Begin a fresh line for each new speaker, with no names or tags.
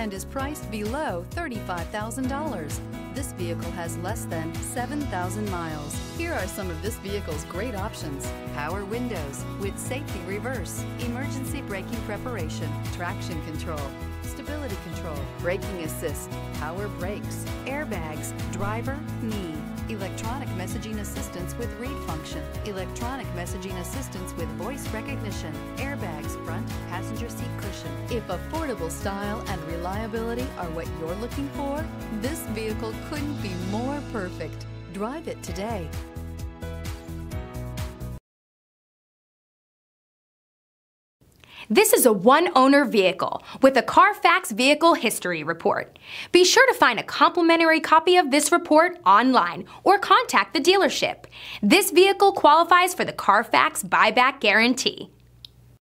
and is priced below $35,000. This vehicle has less than 7,000 miles. Here are some of this vehicle's great options. Power windows with safety reverse, emergency braking preparation, traction control, stability control, braking assist, power brakes, airbags, driver, knee, electronic messaging assistance with read function, electronic messaging assistance with voice recognition, airbags, front passenger seat. If affordable style and reliability are what you're looking for, this vehicle couldn't be more perfect. Drive it today.
This is a one-owner vehicle with a Carfax Vehicle History Report. Be sure to find a complimentary copy of this report online or contact the dealership. This vehicle qualifies for the Carfax Buyback Guarantee.